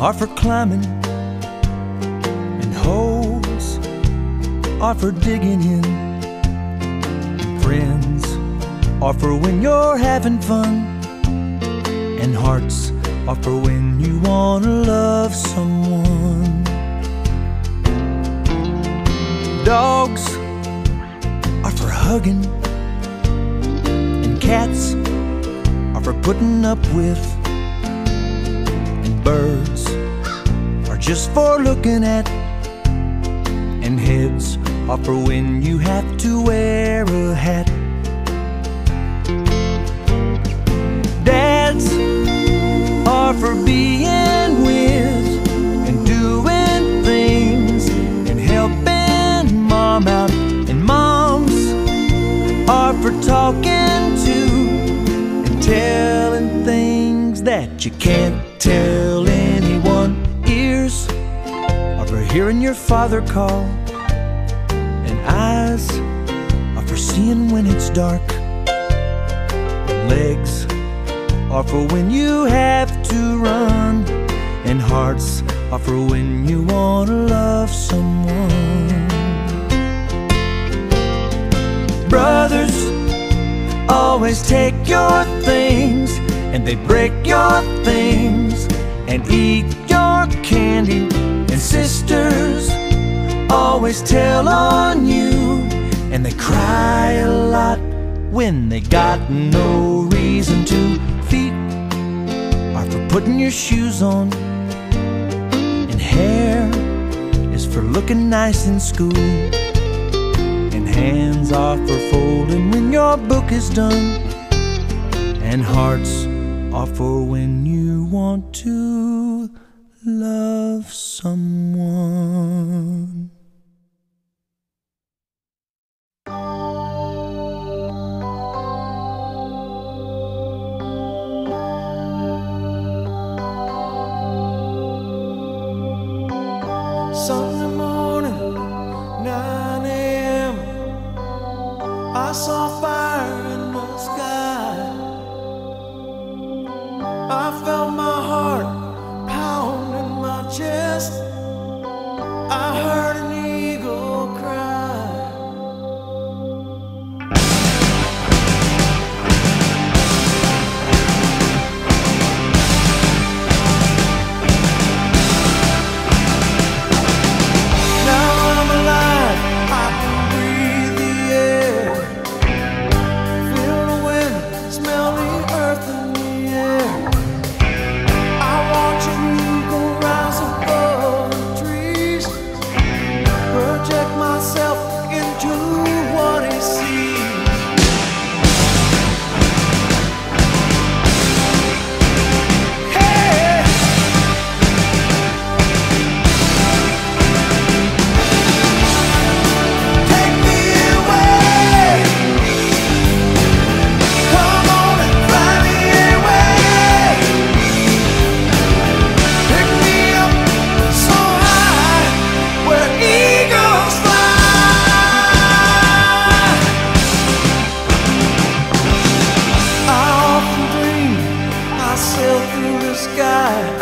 are for climbing, and holes are for digging in. Friends are for when you're having fun, and hearts are for when you wanna love someone. Dogs are for hugging, and cats are for putting up with, birds are just for looking at, and heads are for when you have to wear a hat. Dads are for being with and doing things and helping mom out, and moms are for talking to and telling that you can't tell anyone. Ears are for hearing your father call, and eyes are for seeing when it's dark, and legs are for when you have to run, and hearts are for when you wanna love someone. Brothers always take your things, and they break your things, and eat your candy. And sisters always tell on you, and they cry a lot when they got no reason to. Feet are for putting your shoes on, and hair is for looking nice in school, and hands are for folding when your book is done, and hearts are for when you want to love someone. Sunday morning, 9 a.m. I saw fire in the sky. I felt my heart pound in my chest. I heard sky.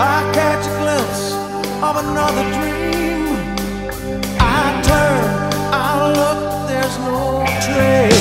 I catch a glimpse of another dream. I turn, I look, there's no trace.